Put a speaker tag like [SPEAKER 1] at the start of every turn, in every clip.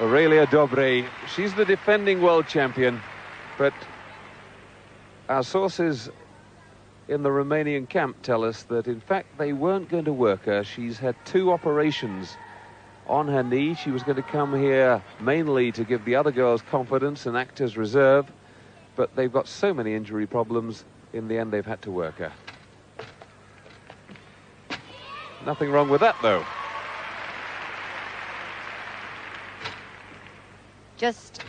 [SPEAKER 1] Aurelia Dobre, she's the defending world champion, but our sources in the Romanian camp tell us that in fact they weren't going to work her. She's had two operations on her knee. She was going to come here mainly to give the other girls confidence and act as reserve, but they've got so many injury problems, in the end they've had to work her. Nothing wrong with that though.
[SPEAKER 2] Just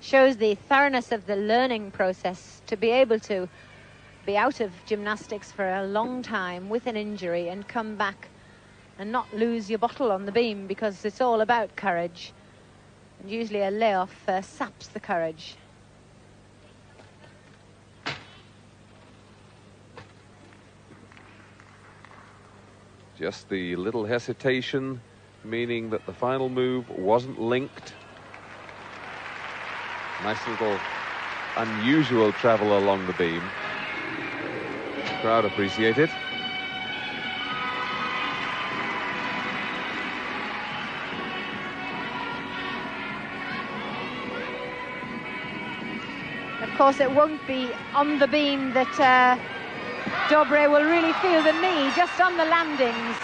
[SPEAKER 2] shows the thoroughness of the learning process to be able to be out of gymnastics for a long time with an injury and come back and not lose your bottle on the beam because it's all about courage. And usually a layoff uh, saps the courage.
[SPEAKER 1] Just the little hesitation, meaning that the final move wasn't linked Nice little unusual travel along the beam. Crowd appreciate it.
[SPEAKER 2] Of course, it won't be on the beam that uh, Dobre will really feel the knee, just on the landings.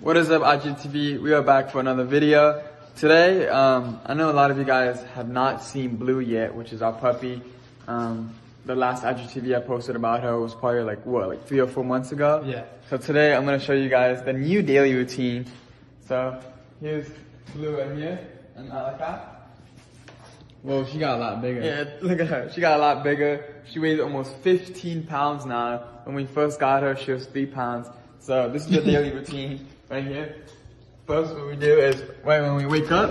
[SPEAKER 3] What is up, IGTV? We are back for another video. Today, um, I know a lot of you guys have not seen Blue yet, which is our puppy. Um, the last IGTV I posted about her was probably like, what, like three or four months ago?
[SPEAKER 4] Yeah.
[SPEAKER 3] So today I'm gonna show you guys the new daily routine. So here's Blue right here, and that.
[SPEAKER 4] Whoa, she got a lot bigger.
[SPEAKER 3] Yeah, look at her. She got a lot bigger. She weighs almost 15 pounds now. When we first got her, she was three pounds. So this is the daily routine right here. First, what we do is, right when we wake up,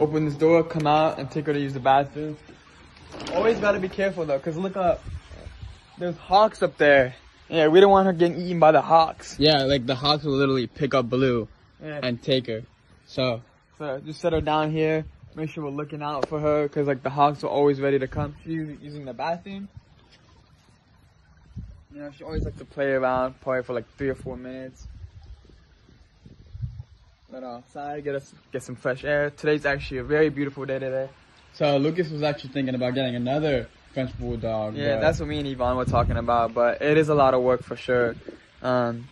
[SPEAKER 3] open this door, come out, and take her to use the bathroom. Always gotta be careful though, cause look up. There's hawks up there. Yeah, we don't want her getting eaten by the hawks.
[SPEAKER 4] Yeah, like the hawks will literally pick up Blue
[SPEAKER 3] Yeah.
[SPEAKER 4] and take her. So,
[SPEAKER 3] So just set her down here. Make sure we're looking out for her, cause like the hawks are always ready to come. She's using the bathroom. You know, she always likes to play around, probably for like three or four minutes. Her outside, get us get some fresh air. Today's actually a very beautiful day today.
[SPEAKER 4] so Lucas was actually thinking about getting another French bulldog.
[SPEAKER 3] Yeah,
[SPEAKER 4] but-
[SPEAKER 3] that's what me and Yvonne were talking about, but it is a lot of work for sure. Um,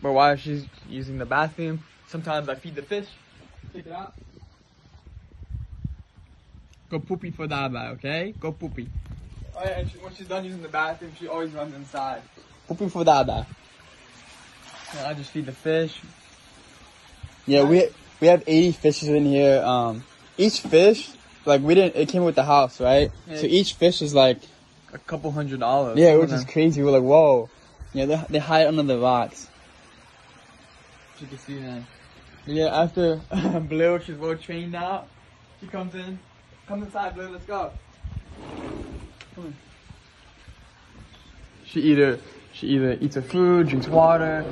[SPEAKER 3] but while she's using the bathroom, sometimes I feed the fish. Take it out.
[SPEAKER 4] go poopy for Dada, okay? Go poopy.
[SPEAKER 3] Oh yeah, and she, when she's done using the bathroom, she always runs inside.
[SPEAKER 4] Poopy for Dada.
[SPEAKER 3] And I just feed the fish.
[SPEAKER 4] Yeah, we we have 80 fishes in here. Um, each fish, like we didn't, it came with the house, right?
[SPEAKER 3] Yeah.
[SPEAKER 4] So each fish is like,
[SPEAKER 3] A couple hundred dollars.
[SPEAKER 4] yeah, which is crazy. We're like, whoa. Yeah, they, they hide under the rocks.
[SPEAKER 3] You can see that. Yeah, after Blue, she's well trained now. She comes in. Come inside, Blue. Let's go. Come on. She either she either eats her food, drinks water,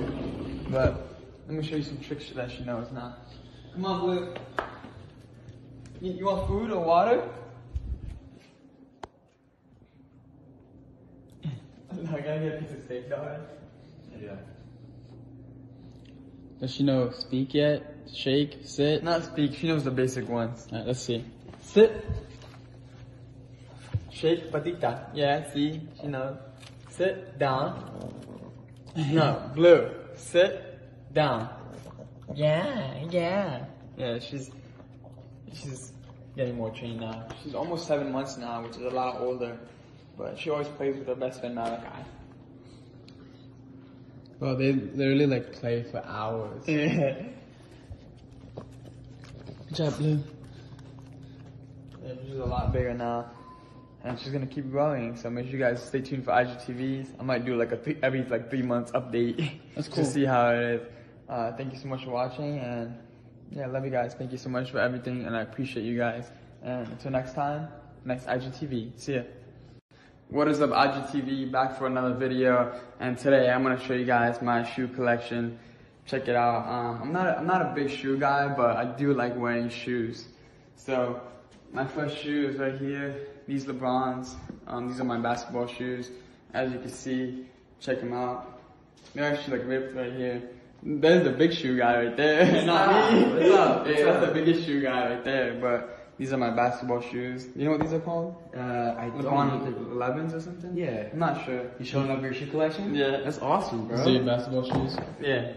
[SPEAKER 3] but let me show you some tricks that she knows now. Come on, Blue. You, you want food or water? no, I gotta get a piece of steak, dog. Yeah.
[SPEAKER 4] Does she know speak yet? Shake, sit?
[SPEAKER 3] Not speak. She knows the basic ones.
[SPEAKER 4] Alright, let's see.
[SPEAKER 3] Sit. Shake patita. Yeah, see, she knows. Sit down. No, blue. Sit down. Yeah, yeah. Yeah, she's she's getting more trained now. She's almost seven months now, which is a lot older. But she always plays with her best friend Malachi.
[SPEAKER 4] Well, they literally like play for hours.
[SPEAKER 3] yeah,
[SPEAKER 4] Good job, Blue.
[SPEAKER 3] she's a lot bigger now. And she's gonna keep growing, so make sure you guys stay tuned for IGTVs. I might do like a th- every like three months update.
[SPEAKER 4] That's cool.
[SPEAKER 3] to see how it is. Uh, thank you so much for watching, and yeah, love you guys. Thank you so much for everything, and I appreciate you guys. And until next time, next IGTV. See ya. What is up, IGTV? Back for another video, and today I'm gonna show you guys my shoe collection. Check it out. Um, I'm not a, I'm not a big shoe guy, but I do like wearing shoes. So my first shoe is right here. These LeBrons. Um, these are my basketball shoes. As you can see, check them out. They're actually like ripped right here. There's the big shoe guy right there. It's Not me.
[SPEAKER 5] What's up? What's
[SPEAKER 3] yeah, that's the biggest shoe guy right there. But these are my basketball shoes. You know what these are called?
[SPEAKER 5] Uh, I don't
[SPEAKER 3] LeBron
[SPEAKER 5] know.
[SPEAKER 3] 11s or something?
[SPEAKER 5] Yeah.
[SPEAKER 3] I'm not sure.
[SPEAKER 5] You showing up your shoe collection?
[SPEAKER 3] Yeah.
[SPEAKER 5] That's awesome, bro.
[SPEAKER 4] So your basketball shoes?
[SPEAKER 3] Yeah.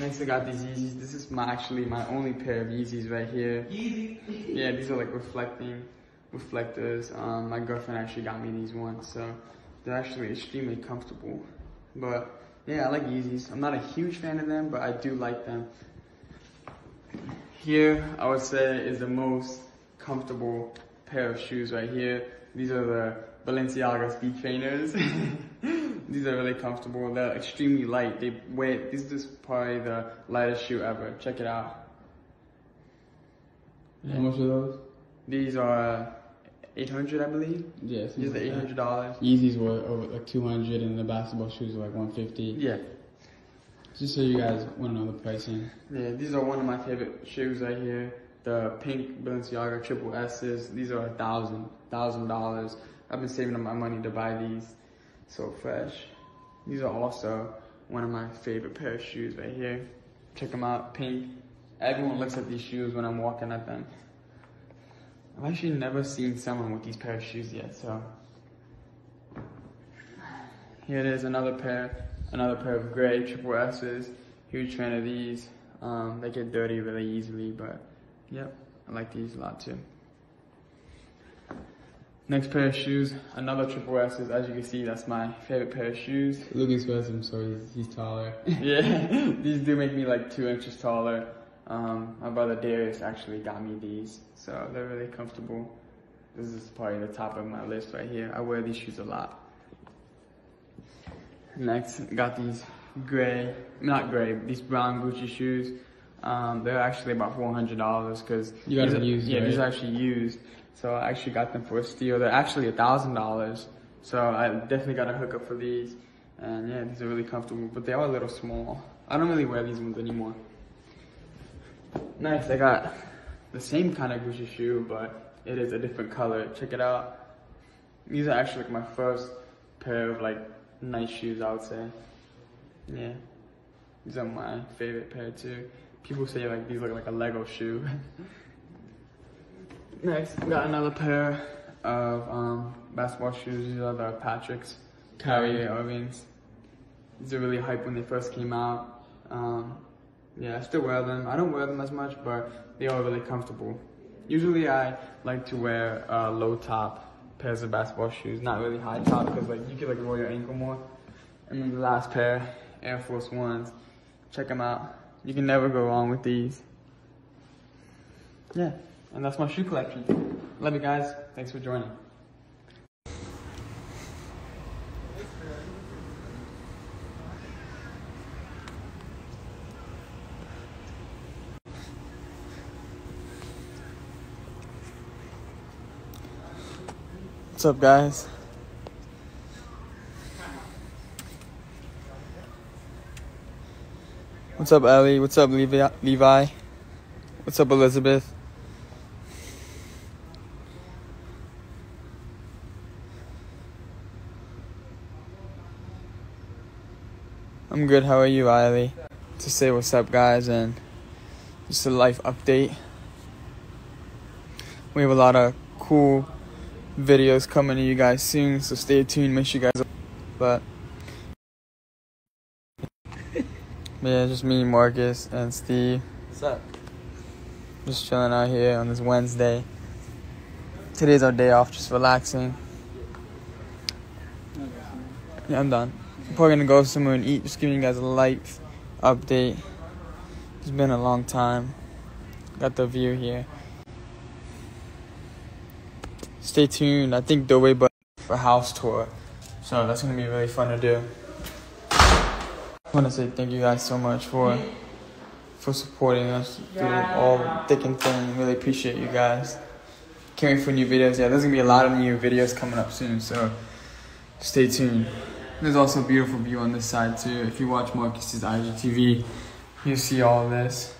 [SPEAKER 3] Next I got these Yeezys. This is my actually my only pair of Yeezys right here.
[SPEAKER 5] Easy.
[SPEAKER 3] Yeah, these are like reflecting reflectors. Um, my girlfriend actually got me these ones, so they're actually extremely comfortable. But yeah, I like Yeezys. I'm not a huge fan of them, but I do like them. Here, I would say is the most comfortable pair of shoes right here. These are the Balenciaga Speed Trainers. These are really comfortable. They're extremely light. They weigh. This is probably the lightest shoe ever. Check it out.
[SPEAKER 4] How much are those?
[SPEAKER 3] These are 800, I believe.
[SPEAKER 4] Yes.
[SPEAKER 3] These are 800 dollars.
[SPEAKER 4] Yeezys were over like 200 and the basketball shoes were like 150.
[SPEAKER 3] Yeah,
[SPEAKER 4] Just so you guys want to know the pricing.
[SPEAKER 3] yeah. These are one of my favorite shoes right here. The pink Balenciaga triple S's. These are a thousand, thousand dollars. I've been saving up my money to buy these. So fresh. These are also one of my favorite pair of shoes right here. Check them out, pink. Everyone looks at these shoes when I'm walking at them. I've actually never seen someone with these pair of shoes yet, so. Here it is, another pair, another pair of gray triple S's. Huge fan of these. Um, they get dirty really easily, but yep, I like these a lot too. Next pair of shoes, another triple S's. As you can see, that's my favorite pair of shoes.
[SPEAKER 4] Lucas wears them so he's, he's taller.
[SPEAKER 3] yeah, these do make me like two inches taller. Um, my brother Darius actually got me these, so they're really comfortable. This is probably the top of my list right here. I wear these shoes a lot. Next, got these gray, not gray, these brown Gucci shoes. Um, they're actually about four hundred dollars because
[SPEAKER 4] You got them used,
[SPEAKER 3] Yeah, these
[SPEAKER 4] right?
[SPEAKER 3] are actually used. So I actually got them for a steal. They're actually a thousand dollars. So I definitely got a hookup for these. And yeah, these are really comfortable, but they are a little small. I don't really wear these ones anymore. Next, I got the same kind of Gucci shoe, but it is a different color. Check it out. These are actually like my first pair of like nice shoes, I would say. Yeah, these are my favorite pair too. People say like these look like a Lego shoe. Next, we got another pair of um, basketball shoes. These are the Patrick's Kyrie Irvings. These are really hype when they first came out. Um, yeah, I still wear them. I don't wear them as much, but they are really comfortable. Usually, I like to wear uh, low top pairs of basketball shoes, not really high top, because like you can like roll your ankle more. And then the last pair, Air Force Ones. Check them out. You can never go wrong with these. Yeah, and that's my shoe collection. Love you guys. Thanks for joining. What's up, guys? What's up, Ellie? What's up, Levi? What's up, Elizabeth? I'm good. How are you, Eiley? To say what's up, guys, and just a life update. We have a lot of cool videos coming to you guys soon, so stay tuned. Make sure you guys. But yeah, just me, Marcus, and Steve.
[SPEAKER 5] What's up?
[SPEAKER 3] Just chilling out here on this Wednesday. Today's our day off, just relaxing. Yeah, I'm done. I'm probably gonna go somewhere and eat. Just giving you guys a life update. It's been a long time. Got the view here. Stay tuned. I think the way but for house tour, so that's gonna be really fun to do. I want to say thank you guys so much for for supporting us through all thick and thin. Really appreciate you guys. Can't wait for new videos. Yeah, there's gonna be a lot of new videos coming up soon, so stay tuned. There's also a beautiful view on this side too. If you watch Marcus's IGTV, you'll see all this.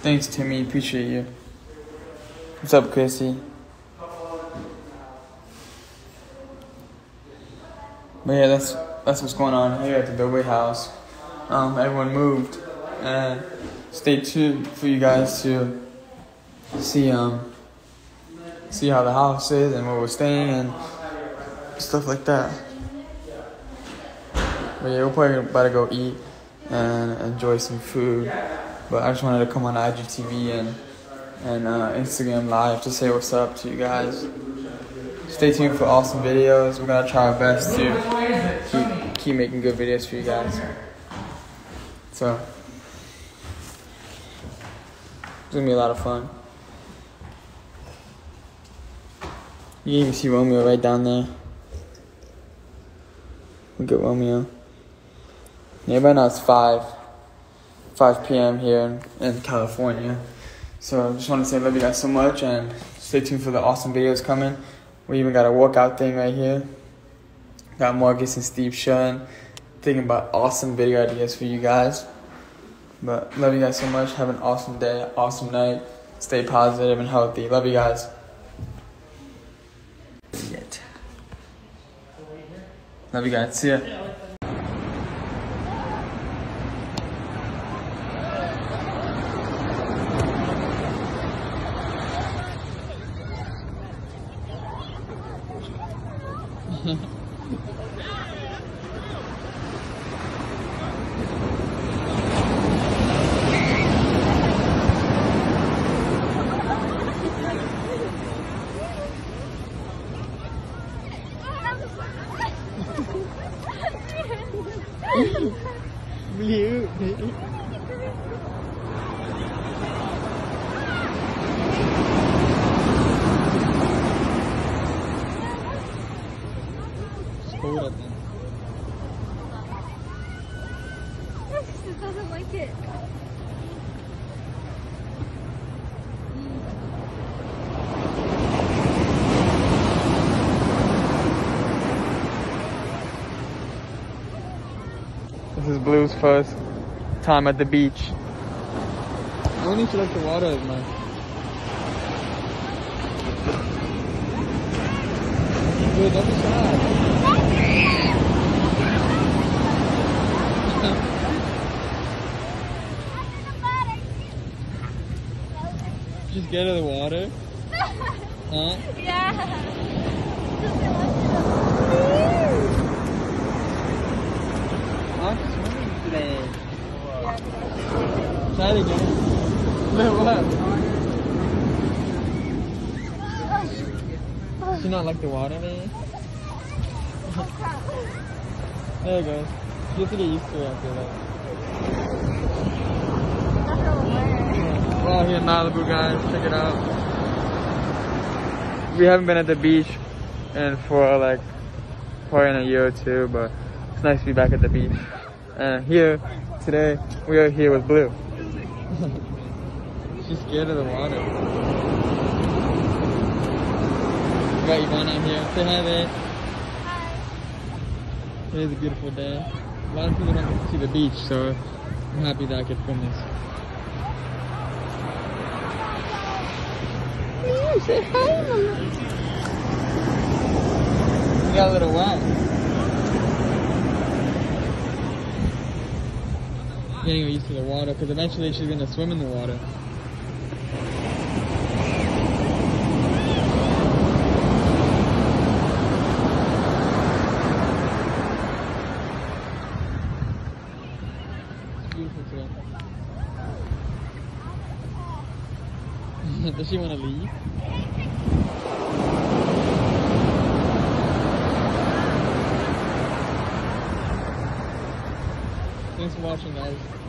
[SPEAKER 3] Thanks, Timmy. Appreciate you. What's up, Chrissy? But yeah, that's that's what's going on here at the Dobre House. Um, everyone moved, and stay tuned for you guys to see um see how the house is and where we're staying and stuff like that. But yeah, we're probably about to go eat and enjoy some food. But I just wanted to come on IGTV and and uh, Instagram Live to say what's up to you guys. Stay tuned for awesome videos. We're gonna try our best to keep keep making good videos for you guys. So it's gonna be a lot of fun. You can even see Romeo right down there. Look at Romeo. Yeah, right now it's 5, 5 p.m. here in, in California. So I just want to say I love you guys so much and stay tuned for the awesome videos coming. We even got a workout thing right here. Got Marcus and Steve Shun thinking about awesome video ideas for you guys. But love you guys so much. Have an awesome day, awesome night. Stay positive and healthy. Love you guys. Love you guys. See ya.
[SPEAKER 6] This
[SPEAKER 3] Blue's first time at the beach. I don't think she likes the water as much. Dude, don't be shy. Just get out of the water. Huh?
[SPEAKER 6] Yeah.
[SPEAKER 3] I'm swimming today. Try it. No, what? She not like the water, man. there it goes. You have to get used to it after that. We're all here in Malibu, guys. Check it out. We haven't been at the beach and for like probably in a year or two, but it's nice to be back at the beach. And here today, we are here with Blue. She's scared of the water. We got out here. Say hi, babe. It is a beautiful day. A lot of people don't get to see the beach, so I'm happy that I could film this. Say hi, Mama. You got a little wet. Getting her used to the water, because eventually she's gonna swim in the water. Does she want to leave? Watching, guys.